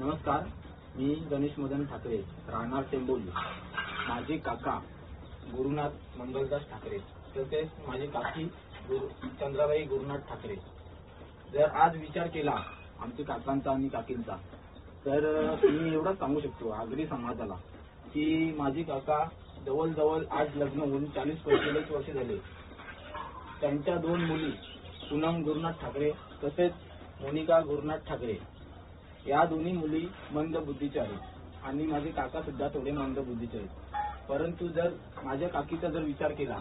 नमस्कार मी गणेश मदन ठाकरे राहणार टेंबोली. माझे काका गुरुनाथ मंगलदास ठाकरे तसेच माझे काकी गुरु चंद्राबाई गुरुनाथ ठाकरे. जर आज विचार केला आमच्या काकांचा आणि काकींचा तर मी एवढंच सांगू शकतो आगरी समाजाला की माझे काका जवळजवळ आज लग्न होऊन चाळीस पंचेचाळीस वर्ष झाले. त्यांच्या दोन मुली पूनम गुरुनाथ ठाकरे तसेच मोनिका गुरुनाथ ठाकरे. या दोन्ही मुली मंद बुद्धीच्या आहेत. आणि माझे काका सुद्धा थोडे मंद बुद्धीचे आहेत. परंतु जर माझ्या काकीचा जर विचार केला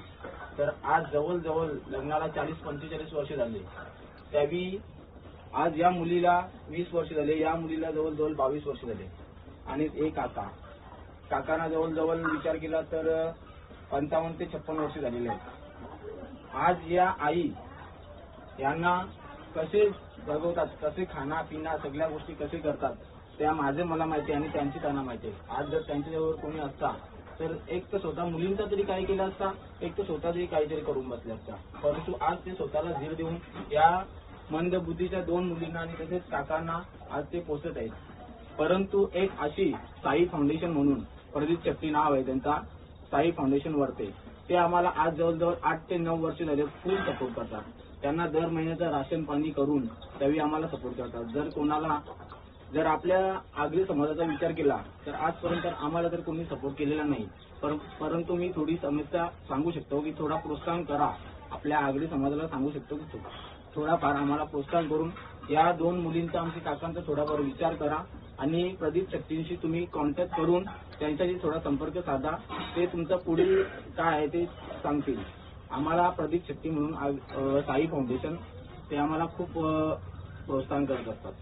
तर आज जवळजवळ लग्नाला चाळीस पंचेचाळीस वर्ष झाले. त्यावेळी आज या मुलीला वीस वर्ष झाले या मुलीला जवळजवळ बावीस वर्ष झाले. आणि एक काका काकांना जवळजवळ विचार केला तर पंचावन्न ते छप्पन वर्ष झालेले आहेत. आज या आई यांना कसे जगवतात कसे खाना पिना सगळ्या गोष्टी कसे करतात त्या माझे मला माहिती आणि त्यांची त्यांना माहिती आहे. आज जर त्यांच्याजवळ कोणी असता तर एक तर स्वतः मुलींचा तरी काय केला असता एक तर स्वतः तरी काहीतरी करून बसले असता. परंतु आज ते स्वतःला धीर देऊन या मंद बुद्धीच्या दोन मुलींना आणि तसेच काकांना आज ते पोचत आहेत. परंतु एक अशी साई फाउंडेशन म्हणून प्रदीप शक्ती नाव आहे त्यांचा साई फाउंडेशन वरते. ते आम्हाला आज जवळजवळ आठ ते नऊ वर्ष झाले फुल सपोर्ट करतात. त्यांना दर महिन्याचं राशन पाणी करून त्यावेळी आम्हाला सपोर्ट करतात. जर कोणाला जर आपल्या आगरी समाजाचा विचार केला तर आजपर्यंत आम्हाला तर कोणी सपोर्ट केलेला नाही. पर- परंतु मी थोडी समस्या सांगू शकतो की थोडा प्रोत्साहन करा. आपल्या आगरी समाजाला सांगू शकतो की थोडाफार आम्हाला प्रोत्साहन करून या दोन मुलींचा आमच्या काकांचा थोडाफार विचार करा. आणि प्रदीप शक्तींशी तुम्ही कॉन्टॅक्ट करून त्यांच्याशी थोडा संपर्क साधा. ते तुमचं पुढील काय आहे ते सांगतील. आम्हाला प्रदीप शक्ती म्हणून साई फाउंडेशन ते आम्हाला खूप प्रोत्साहन करत असतात.